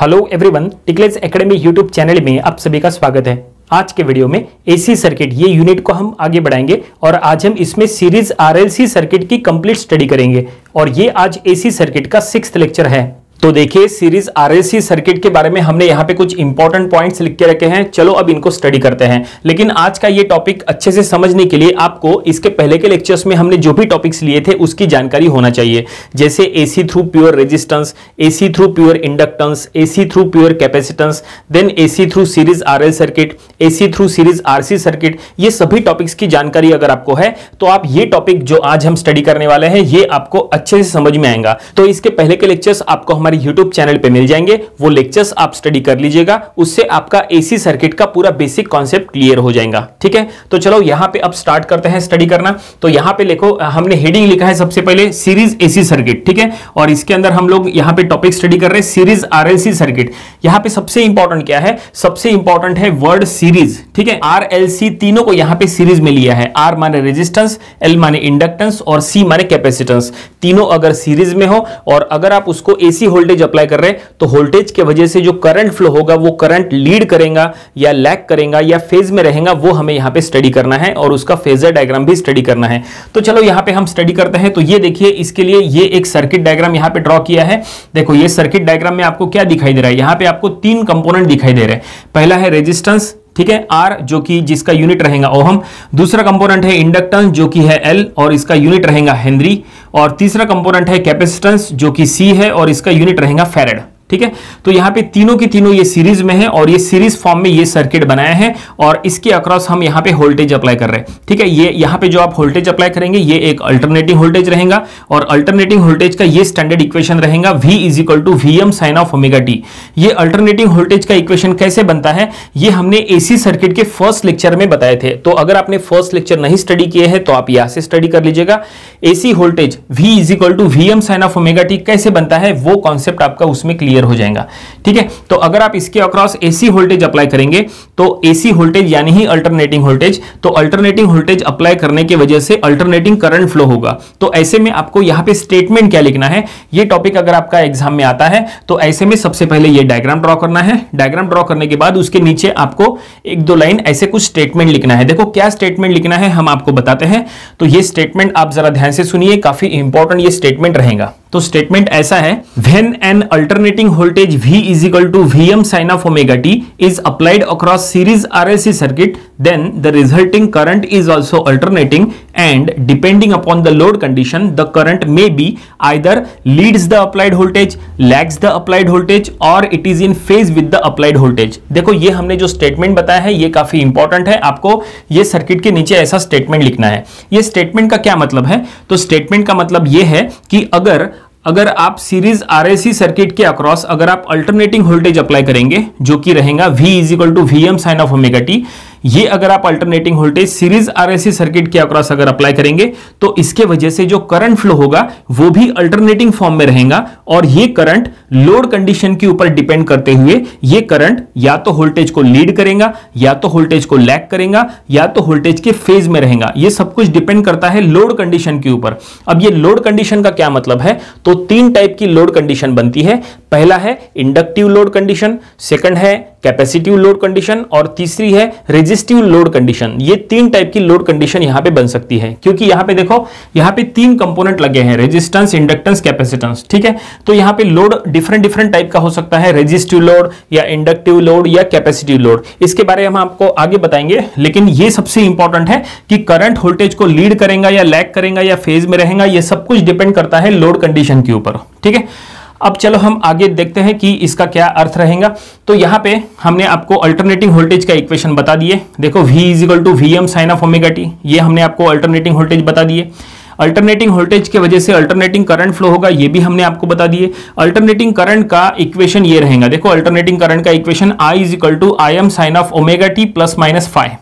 Hello everyone टिकलेस academy YouTube channel में आप सभी का स्वागत है। आज के वीडियो में एसी सर्किट ये यूनिट को हम आगे बढ़ाएँगे और आज हम इसमें सीरीज़ आरएलसी सर्किट की कंप्लीट स्टडी करेंगे। और ये आज एसी सर्किट का सिक्स लेक्चर है। तो देखिए सीरीज़ आरएलसी सर्किट के बारे में हमने यहाँ पे कुछ इंपॉर्टेंट पॉइंट्स लिख के रखे हैं। चलो, अब इनको स्टडी करते हैं। लेकिन आज का ये टॉपिक अच्छे से समझने के लिए आपको इसके पहले के लेक्चर्स में हमने जो भी टॉपिक्स लिए थे, उसकी जानकारी होना चाहिए। जैसे AC through pure resistance AC through pure inductance AC through pure capacitance then AC through series RL circuit AC through series RC circuit ये सभी टॉपिक्स की जानकारी अगर आपको है तो आप ये टॉपिक जो आज हम स्टडी करने वाले हैं, ये आपको अच्छे से समझ में आएगा। तो इसके पहले के लेक्चर्स आपको हमारे YouTube चैनल पे मिल जाएँगे। वो लेक्चर्स आप स्टडी कर लीजिएगा। उससे आपका एसी सर्किट का पूरा बेसिक कॉन्सेप्ट क्लियर हो जाएगा। ठीक है? तो चलो, यहाँ पे अब स्टार्ट करते हैं स्टडी करना। तो यहाँ पे देखो हमने हेडिंग लिखा है सबसे पहले सीरीज़ एसी सर्किट ठीक है? और इसके अंदर हम लोग यहाँ पे टॉपिक स्टडी कर रहे हैं सीरीज़ आरएलसी सर्किट यहाँ पे सबसे इंपॉर्टेंट क्या है? सबसे इंपॉर्टेंट है वर्ड सीरीज़ ठीक है? आर तीनों को यहाँ पे सीरीज़ में लिया है। आर माने रेजिस्टेंस एल माने इंडक्टेंस और सी माने कैपेसिटेंस तीनों अगर सीरीज़ में हो, और अगर आप उसको एसी वोल्टेज अप्लाई कर रहे हैं तो वोल्टेज के वजह से जो करंट फ्लो होगा, वो करंट लीड करेगा या लैक करेगा या फ़ेज़ में रहेगा, वो हमें यहाँ पे स्टडी करना है और उसका फेजर डायग्राम भी स्टडी करना है। तो चलो यहाँ पे हम स्टडी करते हैं तो ये देखिए, इसके लिए ये एक सर्किट डायग्राम यहाँ पे ड्रॉ किया है। देखो, ये सर्किट डायग्राम में आपको क्या दिखाई दे रहा है? यहाँ पे आपको तीन कंपोनेंट दिखाई दे रहे हैं। पहला है रेजिस्टेंस ठीक है आर जो कि जिसका यूनिट रहेगा ओहम दूसरा कंपोनेंट है इंडक्टेंस जो कि है एल और इसका यूनिट रहेगा हेनरी और तीसरा कंपोनेंट है कैपेसिटेंस जो कि सी है और इसका यूनिट रहेगा फेरेड ठीक है? तो यहाँ पे तीनों की तीनों ये सीरीज़ में है और ये सीरीज़ फॉर्म में ये सर्किट बनाया है और इसके अक्रॉस हम यहाँ पे वोल्टेज अप्लाई कर रहे हैं। ठीक है? ये यहाँ पे जो आप वोल्टेज अप्लाई करेंगे, ये एक अल्टरनेटिंग वोल्टेज रहेगा और अल्टरनेटिंग वोल्टेज का ये स्टैंडर्ड इक्वेशन रहेगा V is equal to V M sine of omega T ये अल्टरनेटिंग वोल्टेज का इक्वेशन कैसे बनता है? ये हमने एसी सर्किट के फ़र्स्ट लेक्चर में बताए थे। तो अगर आपने फ़र्स्ट लेक्चर नहीं स्टडी किए हैं तो आप यहाँ से स्टडी कर लीजिएगा। AC voltage V is equal to V M sine of omega T कैसे बनता है? वो कॉन्सेप्ट आपका उसमें क्लियर हो जाएगा। ठीक है? तो अगर आप इसके अक्रॉस एसी वोल्टेज अप्लाई करेंगे तो एसी वोल्टेज यानी ही अल्टरनेटिंग वोल्टेज तो अल्टरनेटिंग वोल्टेज अप्लाई करने की वजह से अल्टरनेटिंग करंट फ्लो होगा। तो ऐसे में आपको यहाँ पे स्टेटमेंट क्या लिखना है? ये टॉपिक अगर आपका एग्ज़ाम में आता है तो ऐसे में सबसे पहले ये डायग्राम ड्रॉ करना है। डायग्राम ड्रॉ करने के बाद उसके नीचे आपको एक दो लाइन ऐसे कुछ स्टेटमेंट लिखना है। देखो, क्या स्टेटमेंट लिखना है, हम आपको बताते हैं। तो ये स्टेटमेंट आप जरा ध्यान से सुनिए, काफ़ी इंपॉर्टेंट ये स्टेटमेंट रहेगा। तो स्टेटमेंट ऐसा है when an alternating voltage V is equal to V M sine of omega T is applied across series RLC circuit then the resulting current is also alternating and depending upon the load condition the current may be either leads the applied voltage lags the applied voltage or it is in phase with the applied voltage देखो ये हमने जो statement बताया है ये काफ़ी important है आपको ये सर्किट के नीचे ऐसा स्टेटमेंट लिखना है ये स्टेटमेंट का क्या मतलब है तो स्टेटमेंट का मतलब ये है कि अगर अगर आप सीरीज़ आरएसी सर्किट के अक्रॉस अगर आप अल्टरनेटिंग वोल्टेज अप्लाई करेंगे जो कि रहेगा V is equal to V M sine of omega T ये अगर आप alternating voltage series RAC circuit के अक्रॉस अगर अप्लाई करेंगे तो इसके वजह से जो करंट फ्लो होगा, वो भी अल्टरनेटिंग फॉर्म में रहेगा और ये करंट लोड कंडीशन के ऊपर डिपेंड करते हुए ये करंट या तो वोल्टेज को लीड करेगा, या तो वोल्टेज को लैक करेगा, या तो वोल्टेज के फ़ेज़ में रहेगा। ये सब कुछ डिपेंड करता है लोड कंडीशन के ऊपर। अब ये लोड कंडीशन का क्या मतलब है? तो तीन टाइप की लोड कंडीशन बनती है। पहला है इंडक्टिव लोड कंडीशन सेकंड है कैपेसिटिव लोड कंडीशन और तीसरी है रेजिस्टिव लोड कंडीशन। ये तीन टाइप की लोड कंडीशन यहाँ पे बन सकती है, क्योंकि यहाँ पे देखो, यहाँ पे तीन कंपोनेंट लगे हैं, रेजिस्टेंस, इंडक्टेंस, कैपेसिटेंस, ठीक है? तो यहाँ पे लोड डिफरेंट डिफरेंट टाइप का हो सकता है, रेजिस्टिव लोड या इंडक्टिव लोड या कैपेसिटिव लोड। इसके बारे में हम आपको आगे बताएँगे, लेकिन ये सबसे इंपॉर्टेंट है कि करंट वोल्टेज को लीड करेगा या लैक करेगा या फ़ेज़ में रहेगा यह सब कुछ डिपेंड करता है लोड कंडीशन के ऊपर, ठीक है? अब चलो हम आगे देखते हैं कि इसका क्या अर्थ रहेगा। तो यहाँ पे हमने आपको अल्टरनेटिंग वोल्टेज का इक्वेशन बता दिए। देखो, V is equal to V M sine of omega T ये हमने आपको अल्टरनेटिंग वोल्टेज बता दिए। अल्टरनेटिंग वोल्टेज की वजह से अल्टरनेटिंग करंट फ्लो होगा, ये भी हमने आपको बता दिए। अल्टरनेटिंग करंट का इक्वेशन ये रहेगा। देखो अल्टरनेटिंग करंट का equation I is equal to I M sine of omega T plus minus five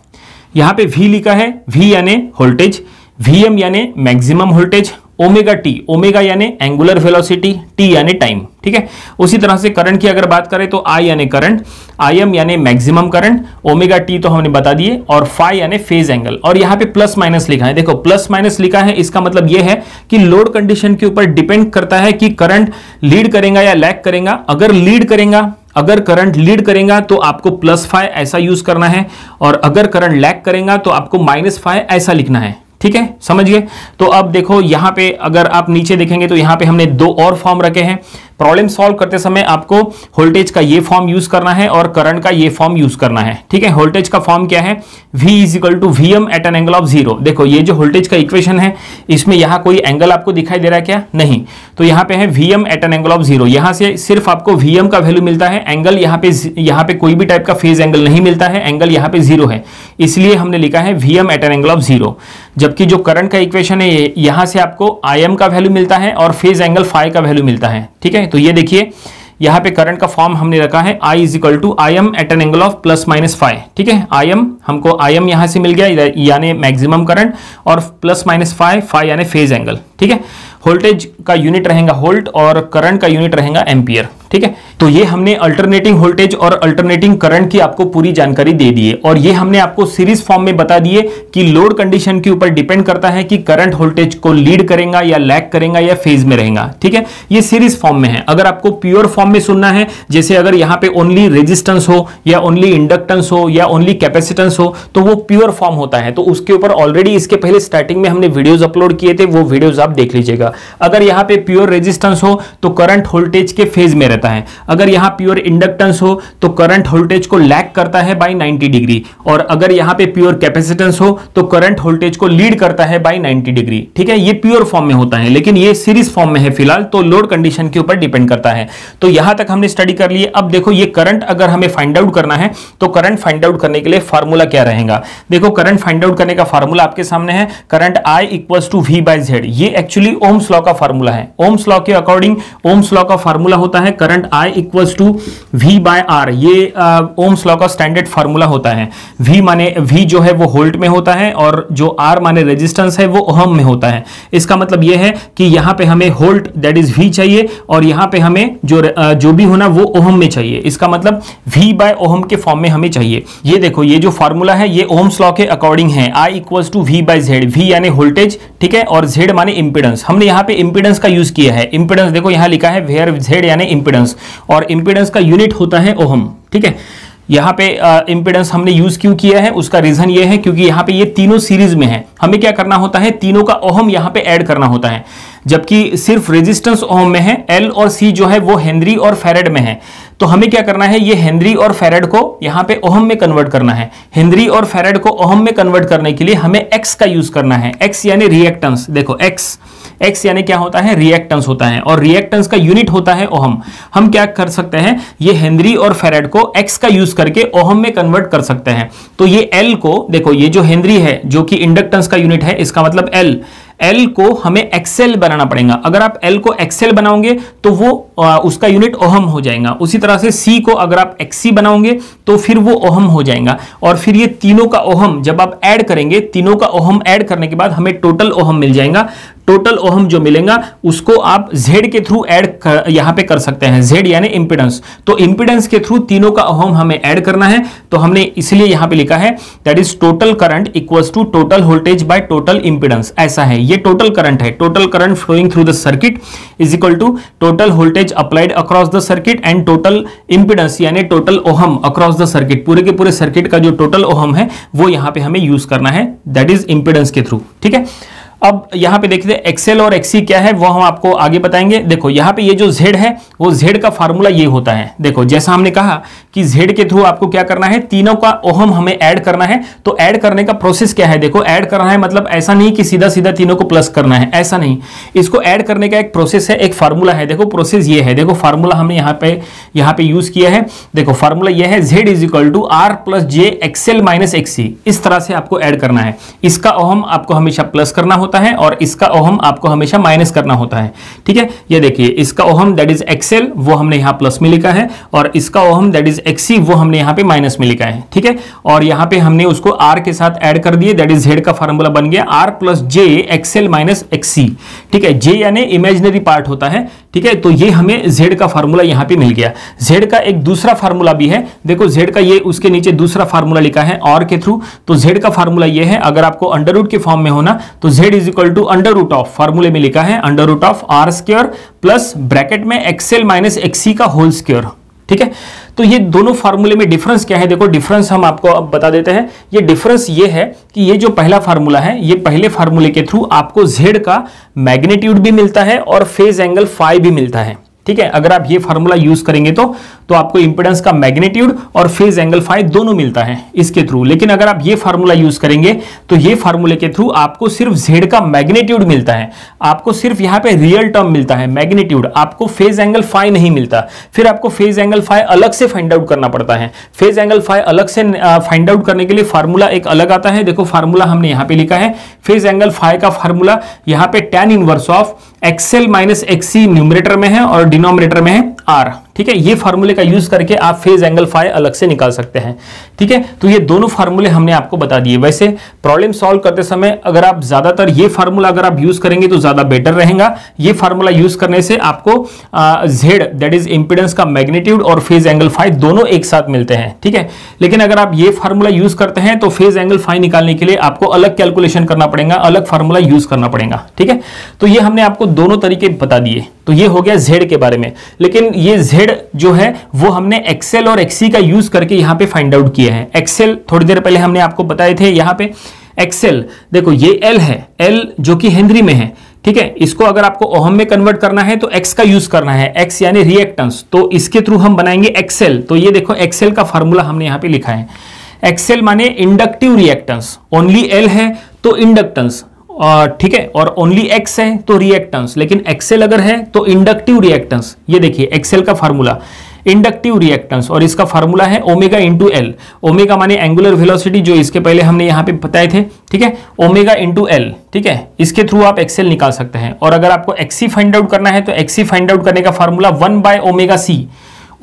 यहाँ पे V लिखा है, V यानी वोल्टेज Vm यानी maximum voltage omega T, omega यानी एंगुलर वेलोसिटी, टी यानी टाइम, ठीक है? उसी तरह से करंट की अगर बात करें तो आई यानी करंट आई एम यानी मैक्सिमम करंट, ओमेगा टी तो हमने बता दिए, और फाइव यानी फ़ेज़ एंगल। और यहाँ पे प्लस माइनस लिखा है। देखो, प्लस माइनस लिखा है, इसका मतलब यह है कि लोड कंडीशन के ऊपर डिपेंड करता है कि करंट लीड करेगा या लैक करेगा। अगर लीड करेगा, अगर करंट लीड करेगा तो आपको प्लस फाइव ऐसा यूज़ करना है, और अगर करंट लैक करेगा तो आपको माइनस फाइव ऐसा लिखना है। ठीक है? समझ गए? तो अब देखो, यहाँ पे अगर आप नीचे देखेंगे तो यहाँ पे हमने दो और फॉर्म रखे हैं। प्रॉब्लम सॉल्व करते समय आपको वोल्टेज का ये फॉर्म यूज़ करना है और करंट का ये फॉर्म यूज़ करना है। ठीक है? वोल्टेज का फॉर्म क्या है? V is equal to V M at an angle of zero देखो, ये जो वोल्टेज का इक्वेशन है, इसमें यहाँ कोई एंगल आपको दिखाई दे रहा है क्या? नहीं। तो यहाँ पे है V M at an angle of zero यहाँ से सिर्फ़ आपको वी एम का वैल्यू मिलता है। एंगल यहाँ पे यहाँ पे कोई भी टाइप का फ़ेज़ एंगल नहीं मिलता है। एंगल यहाँ पे ज़ीरो है। इसलिए हमने लिखा है V M at an angle of zero जबकि जो करंट का इक्वेशन है यहाँ से आपको आई एम का वैल्यू मिलता है और फ़ेज़ एंगल फाइव का वैल्यू मिलता है। ठीक है? तो ये देखिए, यहाँ पे करंट का फॉर्म हमने रखा है I is equal to I M at an angle of plus minus five ठीक है? आई एम हमको आई एम यहाँ से मिल गया यानी मैक्सिमम करंट और प्लस माइनस फाइव फाइव यानी फ़ेज़ एंगल ठीक है? वोल्टेज का यूनिट रहेगा होल्ट और करंट का यूनिट रहेगा एम्पियर ठीक है? तो ये हमने अल्टरनेटिंग वोल्टेज और अल्टरनेटिंग करंट की आपको पूरी जानकारी दे दी है। और ये हमने आपको सीरीज़ फॉर्म में बता दिए कि लोड कंडीशन के ऊपर डिपेंड करता है कि करंट वोल्टेज को लीड करेगा या लैक करेगा या फ़ेज़ में रहेगा। ठीक है? ये सीरीज़ फॉर्म में है। अगर आपको प्योर फॉर्म में सुनना है, जैसे अगर यहाँ पे ओनली रेजिस्टेंस हो या ओनली इंडक्टेंस हो या ओनली कैपेसिटेंस हो तो वो प्योर फॉर्म होता है। तो उसके ऊपर ऑलरेडी इसके पहले स्टार्टिंग में हमने वीडियोज़ अपलोड किए थे, वो वीडियोज़ आप देख लीजिएगा। अगर यहाँ पे प्योर रेजिस्टेंस हो तो करंट वोल्टेज के फ़ेज़ में रहता है। अगर यहाँ प्योर इंडक्टेंस हो तो करंट वोल्टेज को लैक करता है बाई 90 डिग्री और अगर यहाँ पे प्योर कैपेसिटेंस हो तो करंट वोल्टेज को लीड करता है बाई 90 डिग्री ठीक है? ये प्योर फॉर्म में होता है, लेकिन ये सीरीज़ फॉर्म में है फ़िलहाल तो लोड कंडीशन के ऊपर डिपेंड करता है। तो यहाँ तक हमने स्टडी कर लिए अब देखो, ये करंट अगर हमें फाइंड आउट करना है तो करंट फाइंड आउट करने के लिए फार्मूला क्या रहेगा? देखो करंट फाइंड आउट करने का फार्मूला आपके सामने है। Current I equal to V by Z ये एक्चुअली ओम्स लॉ का फार्मूला है। ओम्स लॉ के अकॉर्डिंग ओम्स लॉ का फार्मूला होता है current I equals to V by R ये ओम्स लॉ का स्टैंडर्ड फार्मूला होता है। वी माने वी जो है वो होल्ट में होता है और जो आर माने रेजिस्टेंस है वो ओहम में होता है। इसका मतलब ये है कि यहाँ पे हमें होल्ट दैट इज़ वी चाहिए और यहाँ पे हमें जो जो भी होना वो ओहम में चाहिए। इसका मतलब वी बाय ओहम के फॉर्म में हमें चाहिए। ये देखो, ये जो फार्मूला है, ये ओम्स लॉ के अकॉर्डिंग है। I equals to V by Z V यानी वोल्टेज ठीक है? और जेड माने इंपिडेंस हमने यहाँ पे इंपिडेंस का यूज़ किया है। इंपिडेंस देखो, यहाँ लिखा है वेयर जेड यानी इंपिडेंस और इंपिडेंस का यूनिट होता है ओहम, ठीक है? यहाँ पे इंपिडेंस हमने यूज़ क्यों किया है? उसका रीजन ये है क्योंकि यहाँ पे ये तीनों सीरीज़ में है। हमें क्या करना होता है? तीनों का ओहम यहाँ पे ऐड करना होता है। जबकि सिर्फ़ रेजिस्टेंस ओहम में है एल और सी जो है वो हेनरी और फेरेड में है। तो हमें क्या करना है? ये हेनरी और फेरेड को यहाँ पे ओहम में कन्वर्ट करना है। हेनरी और फेरेड को ओहम में कन्वर्ट करने के लिए हमें एक्स का यूज़ करना है। एक्स यानी रिएक्टेंस देखो एक्स एक्स यानी क्या होता है? रिएक्टेंस होता है। और रिएक्टेंस का यूनिट होता है ओहम। हम क्या कर सकते हैं? ये हेनरी और फेरेड को एक्स का यूज़ करके ओहम में कन्वर्ट कर सकते हैं। तो ये एल को, देखो, ये जो हेनरी है, जो कि इंडक्टेंस का यूनिट है, इसका मतलब एल एल को हमें एक्सेल बनाना पड़ेगा। अगर आप एल को एक्सेल बनाओगे तो वो आ, उसका यूनिट ओहम हो जाएगा। उसी तरह से सी को अगर आप एक्सी बनाओगे तो फिर वो ओहम हो जाएगा। और फिर ये तीनों का ओहम जब आप ऐड करेंगे तीनों का ओहम ऐड करने के बाद हमें टोटल ओहम मिल जाएगा। टोटल ओहम जो मिलेगा उसको आप जेड के थ्रू ऐड यहाँ पे कर सकते हैं। जेड यानी इंपिडेंस तो इंपिडेंस के थ्रू तीनों का ओहम हमें ऐड करना है। तो हमने इसलिए यहाँ पे लिखा है that is total current equals to total voltage by total impedance ऐसा है। ये टोटल करंट है। Total current flowing through the circuit is equal to total voltage applied across the circuit and total impedance यानी total ohm across the circuit पूरे के पूरे circuit का जो टोटल ओहम है, वो यहाँ पे हमें यूज़ करना है। दैट इज़ इंपिडेंस के थ्रू ठीक है? अब यहाँ पे देखते हैं एक्सेल और एक्सी क्या है, वो हम आपको आगे बताएँगे। देखो, यहाँ पे ये जो जेड है, वो जेड का फार्मूला ये होता है। देखो, जैसा हमने कहा कि जेड के थ्रू आपको क्या करना है, तीनों का ओहम हमें ऐड करना है। तो ऐड करने का प्रोसेस क्या है? देखो ऐड करना है मतलब ऐसा नहीं कि सीधा सीधा तीनों को प्लस करना है, ऐसा नहीं। इसको ऐड करने का एक प्रोसेस है, एक फार्मूला है। देखो प्रोसेस ये है। देखो फार्मूला हमने यहाँ पे यहाँ पे यूज़ किया है। देखो फार्मूला ये है Z is equal to R plus J XL minus XC इस तरह से आपको ऐड करना है। इसका ओहम आपको हमेशा प्लस करना होता होता है और इसका ओहम आपको हमेशा माइनस करना होता है। ठीक है? ये देखिए, इसका ओहम दैट इज़ एक्सेल वो हमने यहाँ प्लस में लिखा है और इसका ओहम दैट इज़ एक्सी वो हमने यहाँ पे माइनस में लिखा है। ठीक है? और यहाँ पे हमने उसको आर के साथ ऐड कर दिए दैट इज़ जेड का फॉर्मूला बन गया। R plus J XL minus XC ठीक है? जे यानी इमेजनरी पार्ट होता है। ठीक है? तो ये हमें जेड का फार्मूला यहाँ पे मिल गया। जेड का एक दूसरा फार्मूला भी है। देखो जेड का ये उसके नीचे दूसरा फार्मूला लिखा है और के थ्रू तो जेड का फार्मूला ये है, अगर आपको अंडर रूट के फॉर्म में होना तो Z is equal to under root of फार्मूले में लिखा है under root of R square plus bracket में एक्सएल माइनस एक्सी का होल स्क्र ठीक है? तो ये दोनों फार्मूले में डिफरेंस क्या है? देखो डिफरेंस हम आपको अब बता देते हैं। ये डिफरेंस ये है कि ये जो पहला फार्मूला है, ये पहले फार्मूले के थ्रू आपको जेड का मैग्नीट्यूड भी मिलता है और फ़ेज़ एंगल फाइव भी मिलता है। ठीक है, अगर आप ये फार्मूला यूज़ करेंगे तो तो आपको इंपेडेंस का मैग्नीट्यूड और फ़ेज़ एंगल फाइव दोनों मिलता है इसके थ्रू लेकिन अगर आप ये फार्मूला यूज़ करेंगे तो ये फार्मूले के थ्रू आपको सिर्फ़ जेड का मैग्नीट्यूड मिलता है। आपको सिर्फ़ यहाँ पे रियल टर्म मिलता है मैग्नीट्यूड आपको फ़ेज़ एंगल फाइव नहीं मिलता। फिर आपको फ़ेज़ एंगल फाइव अलग से फाइंड आउट करना पड़ता है। फ़ेज़ एंगल फाइव अलग से फाइंड आउट करने के लिए फार्मूला एक अलग आता है। देखो फार्मूला हमने यहाँ पे लिखा है। फ़ेज़ एंगल फाइव का फार्मूला यहाँ पे tan inverse of XL minus XC numerator में है और डिनोमिनेटर में है आर ठीक है, ये फार्मूले का यूज़ करके आप फ़ेज़ एंगल फाइव अलग से निकाल सकते हैं। ठीक है तो ये दोनों फार्मूले हमने आपको बता दिए। वैसे प्रॉब्लम सॉल्व करते समय अगर आप ज़्यादातर ये फार्मूला अगर आप यूज़ करेंगे तो ज़्यादा बेटर रहेगा। ये फार्मूला यूज़ करने से आपको जेड दैट इज़ इंपिडेंस का मैग्नीट्यूड और फ़ेज़ एंगल फाइव दोनों एक साथ मिलते हैं। ठीक है, लेकिन अगर आप ये फार्मूला यूज़ करते हैं तो फ़ेज़ एंगल फाइव निकालने के लिए आपको अलग कैलकुलेशन करना पड़ेगा, अलग फार्मूला यूज़ करना पड़ेगा। ठीक है तो ये हमने आपको दोनों तरीके बता दिए। तो ये हो गया जेड के बारे में। लेकिन ये जेड जो है, वो हमने एक्सेल और एक्सी का यूज़ करके यहाँ पे फाइंड आउट किया है। एक्सेल थोड़ी देर पहले हमने आपको बताए थे यहाँ पे एक्सेल देखो, ये एल है। एल जो कि हेनरी में है, ठीक है? इसको अगर आपको ओहम में कन्वर्ट करना है तो एक्स का यूज़ करना है। एक्स यानी रिएक्टेंस तो इसके थ्रू हम बनाएँगे एक्सेल तो ये देखो एक्सेल का फॉर्मूला हमने यहाँ पे लिखा है। एक्सेल माने इंडक्टिव रिएक्टेंस ओनली एल है तो इंडक्टेंस ठीक है, और ओनली एक्स है तो रिएक्टेंस लेकिन एक्सेल अगर है तो इंडक्टिव रिएक्टेंस ये देखिए एक्सेल का फार्मूला इंडक्टिव रिएक्टेंस और इसका फार्मूला है ओमेगा इंटू एल ओमेगा माने एंगुलर वेलोसिटी जो इसके पहले हमने यहाँ पे बताए थे, ठीक है? ओमेगा इंटू एल ठीक है? इसके थ्रू आप एक्सेल निकाल सकते हैं। और अगर आपको एक्सी फाइंड आउट करना है तो एक्सी फाइंड आउट करने का formula one by omega C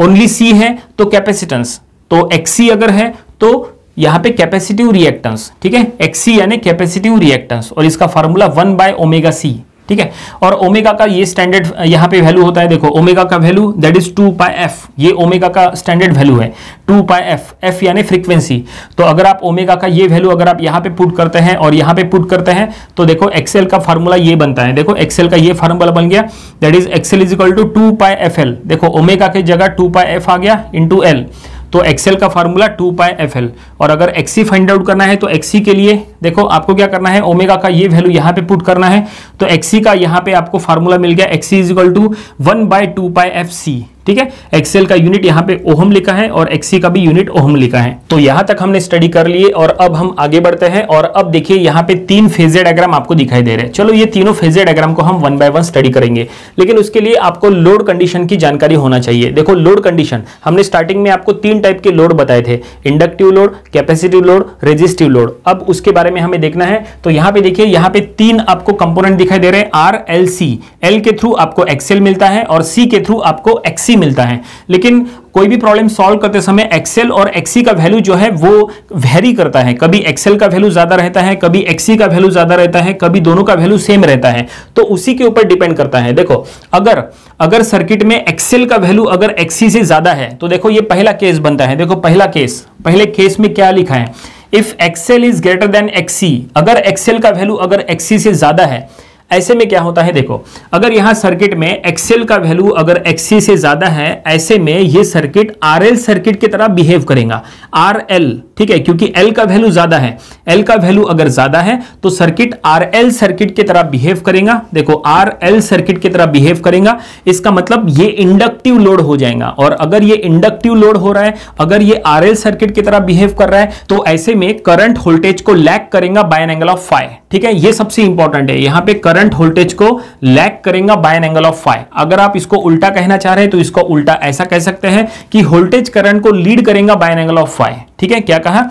only C है तो कैपेसिटेंस तो एक्सी अगर है तो यहाँ पे कैपेसिटिव रिएक्टेंस ठीक है? एक्सी यानी कैपेसिटिव रिएक्टेंस और इसका formula one by omega C ठीक है? और ओमेगा का ये स्टैंडर्ड यहाँ पे वैल्यू होता है, देखो ओमेगा का value that is two pi F ये ओमेगा का स्टैंडर्ड वैल्यू है टू पाई एफ़ एफ़ यानी फ्रीक्वेंसी तो अगर आप ओमेगा का ये वैल्यू अगर आप यहाँ पे पुट करते हैं, और यहाँ पे पुट करते हैं तो देखो एक्सेल का फार्मूला ये बनता है, देखो एक्सेल का ये फार्मूला बन गया that is XL is equal to two pi F L देखो ओमेगा के जगह टू पाई एफ़ आ गया इंटू एल तो एक्सेल का formula two pi F L और अगर एक्सी फाइंड आउट करना है तो एक्सी के लिए देखो, आपको क्या करना है? ओमेगा का ये वैल्यू यहाँ पे पुट करना है। तो एक्सी का यहाँ पे आपको फार्मूला मिल गया। XC is equal to one by two pi F C ठीक है? एक्सेल का यूनिट यहाँ पे ओहम लिखा है और एक्सी का भी यूनिट ओहम लिखा है। तो यहाँ तक हमने स्टडी कर लिए और अब हम आगे बढ़ते हैं और अब देखिए, यहाँ पे तीन फेजे डायग्राम आपको दिखाई दे रहे हैं। चलो, ये तीनों फेजे डायग्राम को हम वन बाय वन स्टडी करेंगे। लेकिन उसके लिए आपको लोड कंडीशन की जानकारी होना चाहिए। देखो लोड कंडीशन हमने स्टार्टिंग में आपको तीन टाइप के लोड बताए थे। Inductive load capacitive load resistive load अब उसके बारे में हमें देखना है तो यहाँ पे देखिए, यहाँ पे तीन आपको कंपोनेंट दिखाई दे रहे हैं आर एल सी एल के थ्रू आपको एक्सेल मिलता है और सी के थ्रू आपको एक्सी मिलता है। लेकिन कोई भी प्रॉब्लम सॉल्व करते समय एक्सेल और एक्सी का वैल्यू जो है, वो वेरी करता है। कभी एक्सेल का वैल्यू ज़्यादा रहता है, कभी एक्सी का वैल्यू ज़्यादा रहता है, कभी दोनों का वैल्यू सेम रहता है। तो उसी के ऊपर डिपेंड करता है। देखो, अगर अगर सर्किट में एक्सेल का वैल्यू अगर एक्सी से ज़्यादा है तो देखो ये पहला केस बनता है। देखो, पहला केस पहले केस में क्या लिखा है? If XL is greater than XC अगर एक्सेल का वैल्यू अगर एक्सी से ज़्यादा है ऐसे में क्या होता है, देखो, अगर यहाँ सर्किट में एक्सेल का वैल्यू अगर एक्सी से ज़्यादा है, ऐसे में ये सर्किट आरएल सर्किट की तरह बिहेव करेगा। आर एल ठीक है, क्योंकि एल का वैल्यू ज़्यादा है। एल का वैल्यू अगर ज़्यादा है तो सर्किट आर एल सर्किट की तरह बिहेव करेगा। देखो आर एल सर्किट की तरह बिहेव करेगा। इसका मतलब ये इंडक्टिव लोड हो जाएगा। और अगर ये इंडक्टिव लोड हो रहा है, अगर ये आर एल सर्किट की तरह बिहेव कर रहा है तो ऐसे में करंट वोल्टेज को लैक करेगा by an angle of five ठीक है, ये सबसे इंपॉर्टेंट है। यहाँ पे करंट वोल्टेज को लैक करेगा by an angle of five अगर आप इसको उल्टा कहना चाह रहे हैं तो इसको उल्टा ऐसा कह सकते हैं कि वोल्टेज करंट को लीड करेगा by an angle of five ठीक है, क्या कहा?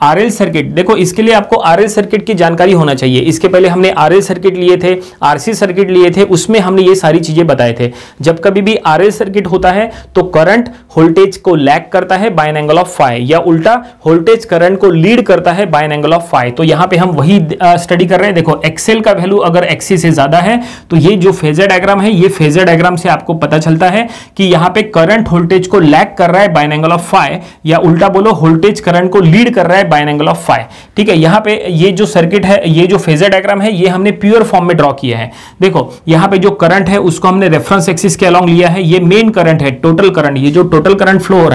RL circuit. देखो, इसके लिए आपको आरएल सर्किट की जानकारी होना चाहिए। इसके पहले हमने आरएल सर्किट लिए थे, आरसी सर्किट लिए थे, उसमें हमने ये सारी चीज़ें बताए थे। जब कभी भी आरएल सर्किट होता है तो करंट वोल्टेज को लैक करता है बाय एंगल ऑफ़ फाइव या उल्टा वोल्टेज करंट को लीड करता है बाय एंगल ऑफ़ फाइव तो यहाँ पे हम वही स्टडी कर रहे हैं। देखो एक्सेल का वैल्यू अगर एक्सी से ज़्यादा है तो ये जो फेजर डायग्राम है, ये फेजर डायग्राम से आपको पता चलता है कि यहाँ पे करंट वोल्टेज को लैक कर रहा है बाय एंगल ऑफ़ फाइव या उल्टा बोलो, वोल्टेज करंट को लीड कर रहा है बाय एंगल ऑफ़ फाइव ठीक है, यहाँ पे ये जो सर्किट है, ये जो फेजर डायग्राम है, ये हमने प्योर फॉर्म में ड्रॉ किया है। देखो, यहाँ पे जो करंट है, उसको हमने रेफरेंस एक्सिस के अलॉन्ग लिया है। ये मेन करंट है टोटल करंट ये जो टोटल करंट फ्लो हो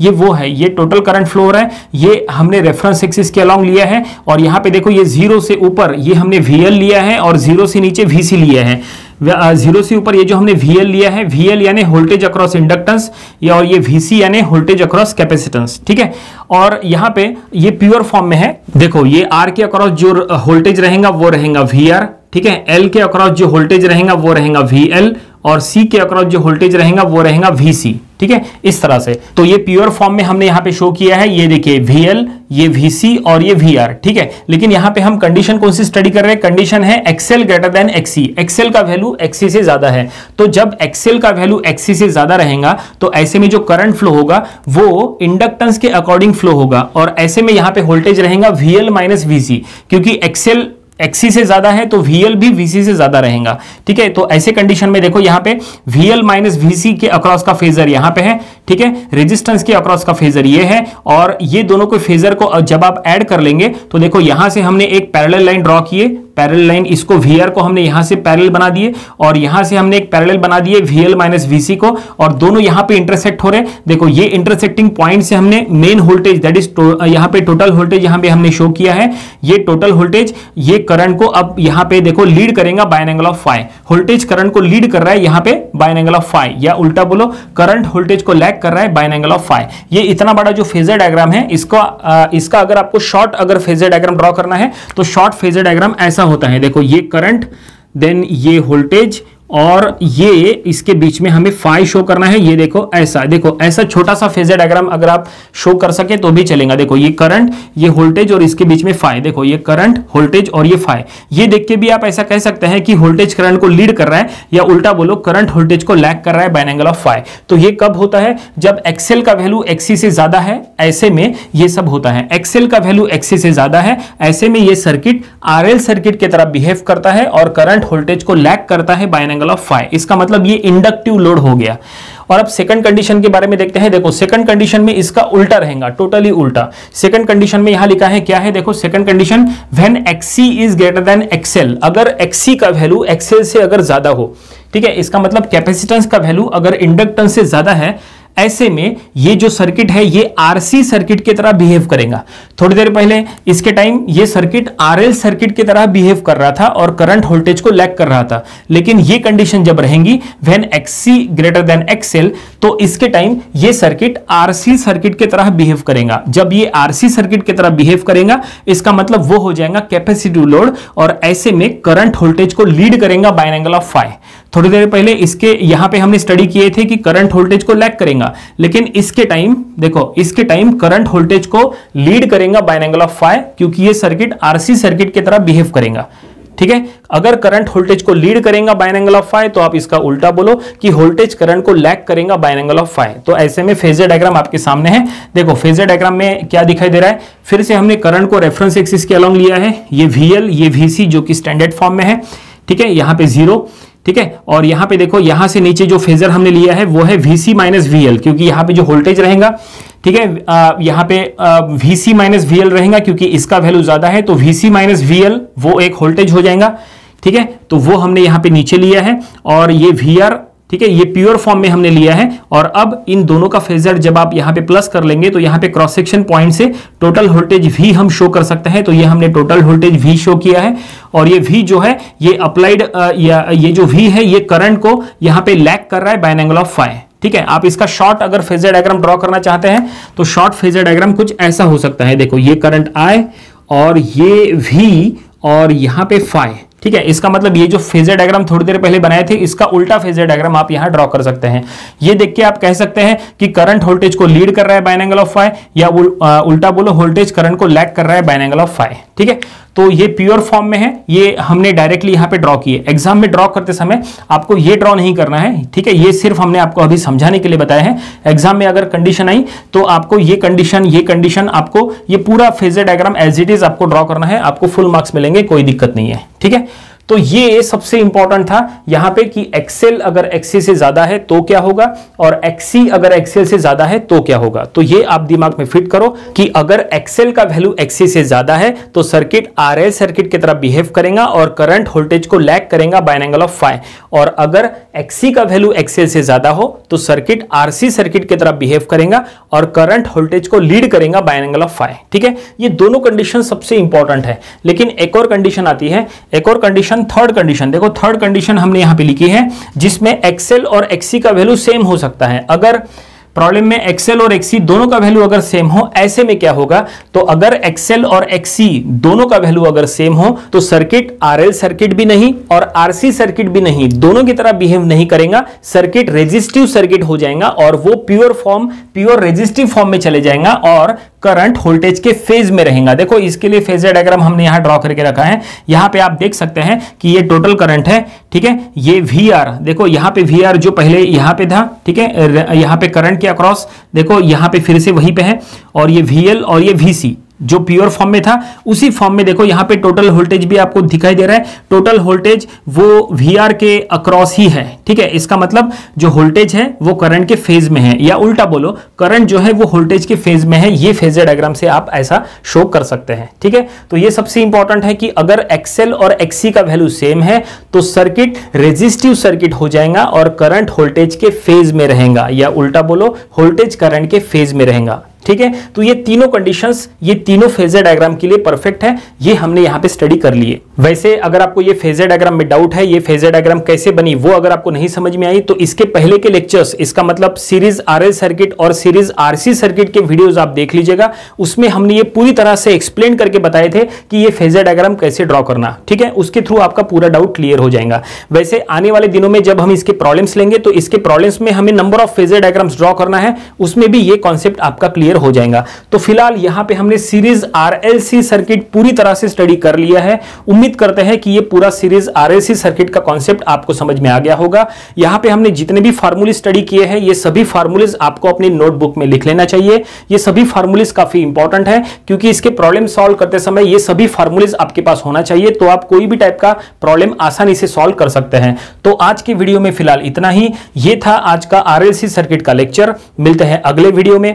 ये वो है। ये टोटल करंट फ्लो हो ये हमने रेफरेंस एक्सिस के अलॉन्ग लिया है। और यहाँ पे देखो, ये ज़ीरो से ऊपर, ये हमने वीएल लिया है और ज़ीरो से नीचे वीसी लिया है। ज़ीरो से ऊपर ये जो हमने वीएल लिया है वीएल यानी वोल्टेज अक्रॉस इंडक्टेंस या और ये वीसी यानी वोल्टेज अक्रॉस कैपेसिटेंस ठीक है? और यहाँ पे ये प्योर फॉर्म में है। देखो, ये आर के अक्रॉस जो वोल्टेज रहेगा, वो रहेगा वी आर ठीक है? एल के अक्रॉस जो वोल्टेज रहेगा, वो रहेगा वी एल और सी के अक्रॉस जो वोल्टेज रहेगा, वो रहेगा वी सी ठीक है? इस तरह से। तो ये प्योर फॉर्म में हमने यहाँ पे शो किया है। ये देखिए एल ये सी और ये वीआर ठीक है? लेकिन यहाँ पे हम कंडीशन कौन सी स्टडी कर रहे हैं? कंडीशन है XL greater than XC XL का वैल्यू एक्सी से ज़्यादा है। तो जब एक्सेल का वैल्यू एक्सी से ज़्यादा रहेगा तो ऐसे में जो करंट फ्लो होगा, वो इंडक्टेंस के अकॉर्डिंग फ्लो होगा। और ऐसे में यहाँ पे वोल्टेज रहेगा वीएल माइनस क्योंकि एक्सेल एक्सी से ज़्यादा है तो वीएल भी वीसी से ज़्यादा रहेगा। ठीक है? तो ऐसे कंडीशन में देखो यहाँ पे वीएल माइनस वीसी के अक्रॉस का फेजर यहाँ पे है। ठीक है? रेजिस्टेंस के अक्रॉस का फेजर ये है और ये दोनों को फेजर को जब आप ऐड कर लेंगे तो देखो यहाँ से हमने एक पैरेलल लाइन ड्रॉ किए। पैरेलल लाइन इसको वीआर को हमने यहाँ से पैरल बना दिए और यहाँ से हमने एक पैरल बना दिए वीएल माइनस वीसी को और दोनों यहाँ पे इंटरसेक्ट हो रहे हैं। देखो, ये इंटरसेक्टिंग पॉइंट से हमने मेन वोल्टेज दैट इज़ यहाँ पे टोटल वोल्टेज यहाँ पे हमने शो किया है। ये टोटल वोल्टेज ये करंट को अब यहाँ पे देखो लीड करेगा by angle of five voltage current को लीड कर रहा है यहाँ पे बाय एंगल ऑफ़ फाइव या उल्टा बोलो करंट वोल्टेज को लैग कर रहा है बाय एंगल ऑफ़ फाइव ये इतना बड़ा जो फेजर डायग्राम है, इसका इसका अगर आपको शॉर्ट अगर फेजर डायग्राम ड्रॉ करना है तो शॉर्ट फेजर डायग्राम ऐसा होता है। देखो ये करंट देन ये वोल्टेज और ये इसके बीच में हमें फाइव शो करना है। ये देखो, ऐसा देखो, ऐसा छोटा सा फेजर डायग्राम अगर आप शो कर सके तो भी चलेगा। देखो, ये करंट ये वोल्टेज और इसके बीच में फाइव देखो, ये करंट वोल्टेज और ये फाइव ये देख के भी आप ऐसा कह सकते हैं कि वोल्टेज करंट को लीड कर रहा है या उल्टा बोलो करंट वोल्टेज को लैक कर रहा है बाइन एंगल ऑफ़ फाइव तो ये कब होता है? जब एक्सेल का वैल्यू एक्सी से ज़्यादा है, ऐसे में ये सब होता है। एक्सेल का वैल्यू एक्सी से ज़्यादा है, ऐसे में ये सर्किट आरएल सर्किट की तरह बिहेव करता है और करंट वोल्टेज को लैक करता है बाइन एंगल ऑफ़ फाइव इसका मतलब ये इंडक्टिव लोड हो गया। और अब सेकंड कंडीशन के बारे में देखते हैं। देखो सेकंड कंडीशन में इसका उल्टा रहेगा टोटली उल्टा। सेकंड कंडीशन में यहाँ लिखा है, क्या है? देखो second condition when XC is greater than XL अगर एक्सी का वैल्यू एक्सेल से अगर ज़्यादा हो, ठीक है? इसका मतलब कैपेसिटेंस का वैल्यू अगर इंडक्टेंस से ज़्यादा है ऐसे में ये जो सर्किट है, ये आरसी सर्किट की तरह बिहेव करेगा। थोड़ी देर पहले इसके टाइम ये सर्किट आरएल सर्किट की तरह बिहेव कर रहा था और करंट वोल्टेज को लैक कर रहा था। लेकिन ये कंडीशन जब रहेंगी when XC greater than XL तो इसके टाइम ये सर्किट आरसी सर्किट की तरह बिहेव करेगा। जब ये आरसी सर्किट की तरह बिहेव करेगा, इसका मतलब वो हो जाएगा कैपेसिटिव लोड और ऐसे में करंट वोल्टेज को लीड करेगा बाइन एंगल ऑफ़ फाइव थोड़ी देर पहले इसके, यहाँ पे हमने स्टडी किए थे कि करंट वोल्टेज को लैक करेगा। लेकिन इसके टाइम देखो, इसके टाइम करंट वोल्टेज को लीड करेगा बाय एंगल ऑफ़ फाइव क्योंकि ये सर्किट आरसी सर्किट की तरह बिहेव करेगा। ठीक है? अगर करंट वोल्टेज को लीड करेगा बाय एंगल ऑफ़ फाइव तो आप इसका उल्टा बोलो कि वोल्टेज करंट को लैक करेगा बाय एंगल ऑफ़ फाइव तो ऐसे में फेजर डायग्राम आपके सामने है। देखो फेजर डायग्राम में क्या दिखाई दे रहा है? फिर से हमने करंट को रेफरेंस एक्सिस के अलॉन्ग लिया है। ये वीएल ये वीसी जो कि स्टैंडर्ड फॉर्म में है। ठीक है? यहाँ पे ज़ीरो ठीक है? और यहाँ पे देखो, यहाँ से नीचे जो फेजर हमने लिया है, वो है वीसी माइनस वी एल क्योंकि यहाँ पे जो वोल्टेज रहेगा, ठीक है? यहाँ पे वीसी माइनस वीएल रहेगा, क्योंकि इसका वैल्यू ज़्यादा है तो वीसी माइनस वीएल वो एक वोल्टेज हो जाएगा, ठीक है? तो वो हमने यहाँ पे नीचे लिया है, और ये वी आर ठीक है, ये प्योर फॉर्म में हमने लिया है और अब इन दोनों का फेजर जब आप यहाँ पे प्लस कर लेंगे तो यहाँ पे क्रॉस सेक्शन पॉइंट से टोटल वोल्टेज भी हम शो कर सकते हैं। तो ये हमने टोटल वोल्टेज भी शो किया है और ये वी जो है, ये अप्लाइड या, ये जो वी है, ये करंट को यहाँ पे लैक कर रहा है बाइन एंगल ऑफ़ फाइव ठीक है, आप इसका शॉर्ट अगर फेजर डायग्राम ड्रॉ करना चाहते हैं तो शॉर्ट फेजर डायग्राम कुछ ऐसा हो सकता है। देखो, ये करंट आए और ये वी और यहाँ पे फाइव ठीक है, इसका मतलब ये जो फेजर डायग्राम थोड़ी देर पहले बनाए थे, इसका उल्टा फेजर डायग्राम आप यहाँ ड्रॉ कर सकते हैं। ये देख के आप कह सकते हैं कि करंट वोल्टेज को लीड कर रहा है बाइन एंगल ऑफ़ फाइव या उल्टा बोलो, वोल्टेज करंट को लैक कर रहा है बाइन एंगल ऑफ़ फाइव ठीक है? तो ये प्योर फॉर्म में है, ये हमने डायरेक्टली यहाँ पे ड्रॉ किए एग्ज़ाम में ड्रॉ करते समय आपको ये ड्रॉ नहीं करना है, ठीक है? ये सिर्फ़ हमने आपको अभी समझाने के लिए बताया है। एग्ज़ाम में अगर कंडीशन आई तो आपको ये कंडीशन ये कंडीशन आपको, ये पूरा phasor diagram as it is आपको ड्रॉ करना है, आपको फुल मार्क्स मिलेंगे, कोई दिक्कत नहीं है, ठीक है? तो ये सबसे इंपॉर्टेंट था। यहाँ पे कि एक्सेल अगर एक्सी से ज़्यादा है तो क्या होगा? और एक्सी अगर एक्सेल से ज़्यादा है तो क्या होगा? तो ये आप दिमाग में फिट करो कि अगर एक्सेल का वैल्यू एक्सी से ज़्यादा है तो सर्किट आरएल सर्किट की तरह बिहेव करेगा और करंट वोल्टेज को लैक करेगा बाय एंगल ऑफ़ फाइव और अगर एक्सी का वैल्यू एक्सेल से ज़्यादा हो तो सर्किट आरसी सर्किट की तरह बिहेव करेगा और करंट वोल्टेज को लीड करेगा बाय एंगल ऑफ़ फाइव ठीक है? ये दोनों कंडीशन सबसे इंपॉर्टेंट है। लेकिन एक और कंडीशन आती है। एक और कंडीशन थर्ड कंडीशन देखो थर्ड कंडीशन हमने यहाँ पे लिखी है, जिसमें एक्सेल और एक्सी का वैल्यू सेम हो सकता है। अगर प्रॉब्लम में एक्सेल और एक्सी दोनों का वैल्यू अगर सेम हो, ऐसे में क्या होगा? तो अगर एक्सेल और एक्सी दोनों का वैल्यू अगर सेम हो तो सर्किट आरएल सर्किट भी नहीं और आरसी सर्किट भी नहीं। दोनों की तरह बिहेव नहीं करेगा। सर्किट रेजिस्टिव सर्किट हो जाएगा और वो pure form pure resistive form में चले जाएगा और करंट वोल्टेज के फ़ेज़ में रहेगा। देखो, इसके लिए फेजर डायग्राम हमने यहाँ ड्रॉ करके रखा है। यहाँ पे आप देख सकते हैं कि ये टोटल करंट है। ठीक है? ये वी आर देखो यहाँ पे वी आर जो पहले यहाँ पे था, ठीक है? यहाँ पे करंट के अक्रॉस देखो यहाँ पे फिर से वहीं पे है, और ये वीएल और ये वीसी जो प्योर फॉर्म में था, उसी फॉर्म में देखो, यहाँ पे टोटल वोल्टेज भी आपको दिखाई दे रहा है। टोटल वोल्टेज वो वीआर के अक्रॉस ही है, ठीक है? इसका मतलब जो वोल्टेज है, वो करंट के फ़ेज़ में है। या उल्टा बोलो करंट जो है, वो वोल्टेज के फ़ेज़ में है। ये फ़ेज़ डायग्राम से आप ऐसा शो कर सकते हैं, ठीक है? तो ये सबसे इंपॉर्टेंट है कि अगर एक्सेल और एक्सी का वैल्यू सेम है तो सर्किट रेजिस्टिव सर्किट हो जाएगा और करंट वोल्टेज के फ़ेज़ में रहेगा। या उल्टा बोलो वोल्टेज करंट के फ़ेज़ में रहेगा। ठीक है? तो ये तीनों कंडीशंस ये तीनों फेजर डायग्राम के लिए परफेक्ट है। ये हमने यहाँ पे स्टडी कर लिए। वैसे अगर आपको ये फेजर डायग्राम में डाउट है, ये फेजर डायग्राम कैसे बनी, वो अगर आपको नहीं समझ में आई तो इसके पहले के लेक्चर्स इसका मतलब सीरीज़ आरएल सर्किट और सीरीज़ आरसी सर्किट के वीडियोज़ आप देख लीजिएगा। उसमें हमने ये पूरी तरह से एक्सप्लेन करके बताए थे कि ये फेजर डायग्राम कैसे ड्रॉ करना, ठीक है? उसके थ्रू आपका पूरा डाउट क्लियर हो जाएगा। वैसे आने वाले दिनों में जब हम इसके प्रॉब्लम्स लेंगे तो इसके प्रॉब्लम्स में हमें number of phasor diagrams draw करना है। उसमें भी ये कॉन्सेप्ट आपका क्लियर क्लियर हो जाएगा। तो फ़िलहाल यहाँ पे हमने सीरीज़ आरएलसी सर्किट पूरी तरह से स्टडी कर लिया है। उम्मीद करते हैं कि ये पूरा सीरीज़ आरएलसी सर्किट का कॉन्सेप्ट आपको समझ में आ गया होगा। यहाँ पे हमने जितने भी फार्मूले स्टडी किए हैं, ये सभी फार्मूलेज आपको अपनी नोटबुक में लिख लेना चाहिए। ये सभी फार्मूलेज काफ़ी इंपॉर्टेंट है, क्योंकि इसके प्रॉब्लम सॉल्व करते समय ये सभी फार्मूलेज आपके पास होना चाहिए तो आप कोई भी टाइप का प्रॉब्लम आसानी से सॉल्व कर सकते हैं। तो आज की वीडियो में फ़िलहाल इतना ही। ये था आज का आरएलसी सर्किट का लेक्चर मिलते हैं अगले वीडियो में।